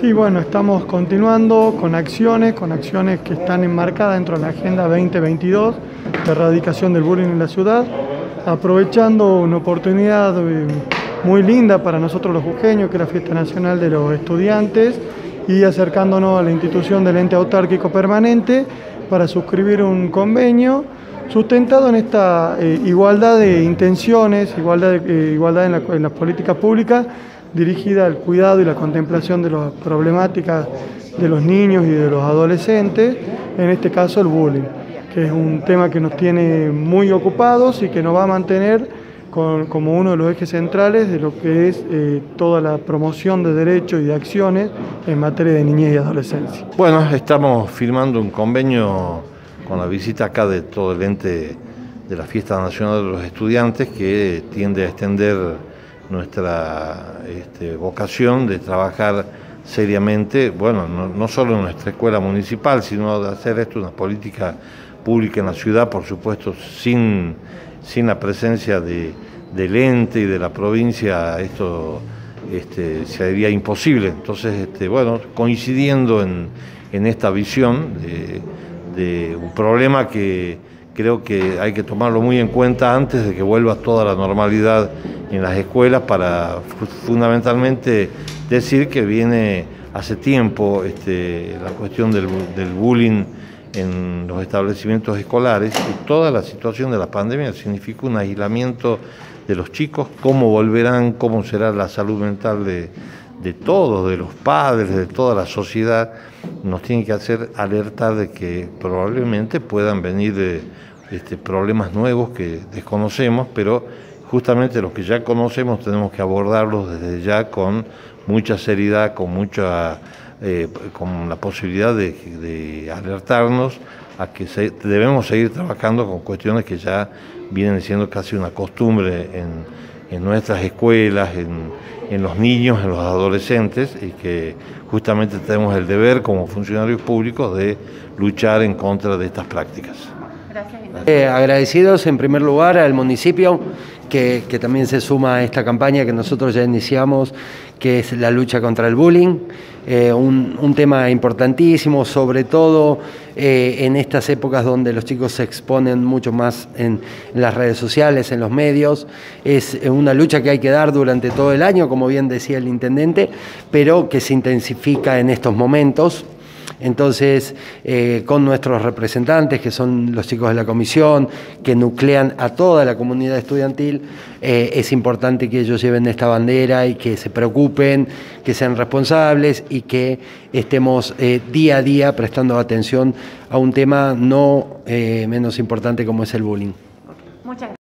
Sí, bueno, estamos continuando con acciones, con acciones que están enmarcadas dentro de la Agenda 2022 de erradicación del bullying en la ciudad, aprovechando una oportunidad eh, muy linda para nosotros los jujeños, que es la Fiesta Nacional de los Estudiantes, y acercándonos a la institución del ente autárquico permanente para suscribir un convenio sustentado en esta eh, igualdad de intenciones, igualdad, eh, igualdad en, las políticas públicas, dirigida al cuidado y la contemplación de las problemáticas de los niños y de los adolescentes, en este caso el bullying, que es un tema que nos tiene muy ocupados y que nos va a mantener como uno de los ejes centrales de lo que es eh, toda la promoción de derechos y de acciones en materia de niñez y adolescencia. Bueno, estamos firmando un convenio con la visita acá de todo el ente de la Fiesta Nacional de los Estudiantes que tiende a extender nuestra este, vocación de trabajar seriamente, bueno, no, solo en nuestra escuela municipal, sino de hacer esto una política pública en la ciudad, por supuesto, sin, sin la presencia de, del ente y de la provincia, esto este, sería imposible. Entonces, este, bueno, coincidiendo en, en esta visión, de un problema que creo que hay que tomarlo muy en cuenta antes de que vuelva toda la normalidad en las escuelas para fundamentalmente decir que viene hace tiempo este, la cuestión del, bullying en los establecimientos escolares y toda la situación de la pandemia significa un aislamiento de los chicos, cómo volverán, cómo será la salud mental de, de todos, de los padres, de toda la sociedad, nos tiene que hacer alertar de que probablemente puedan venir de, este, problemas nuevos que desconocemos, pero justamente los que ya conocemos tenemos que abordarlos desde ya con mucha seriedad, con mucha eh, con la posibilidad de, alertarnos a que debemos seguir trabajando con cuestiones que ya vienen siendo casi una costumbre en, nuestras escuelas, en los niños, en los adolescentes y que justamente tenemos el deber como funcionarios públicos de luchar en contra de estas prácticas. Gracias. Eh, agradecidos en primer lugar al municipio que, también se suma a esta campaña que nosotros ya iniciamos, que es la lucha contra el bullying, eh, un, tema importantísimo, sobre todo eh, en estas épocas donde los chicos se exponen mucho más en, en, las redes sociales, en los medios. Es una lucha que hay que dar durante todo el año, como bien decía el intendente, pero que se intensifica en estos momentos. Entonces, eh, con nuestros representantes, que son los chicos de la comisión, que nuclean a toda la comunidad estudiantil, eh, es importante que ellos lleven esta bandera y que se preocupen, que sean responsables y que estemos eh, día a día prestando atención a un tema no menos importante como es el bullying. Muchas